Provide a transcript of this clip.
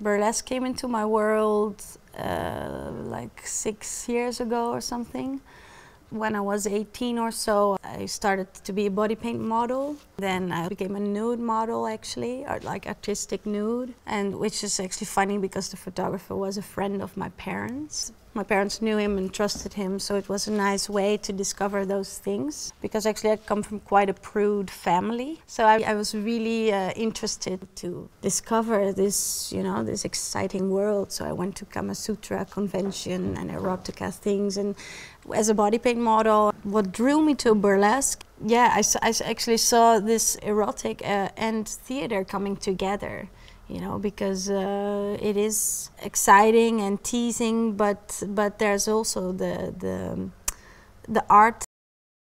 Burlesque came into my world uh, like six years ago or something. When I was 18 or so, I started to be a body paint model. Then I became a nude model actually, or like artistic nude, and which is actually funny because the photographer was a friend of my parents. My parents knew him and trusted him, so it was a nice way to discover those things. Because actually I come from quite a prude family, so I, I was really uh, interested to discover this, you know, this exciting world. So I went to Kama Sutra convention and erotica things, and as a body paint model, what drew me to burlesque, yeah, I, I actually saw this erotic uh, and theater coming together you know, because uh, it is exciting and teasing, but but there's also the the the art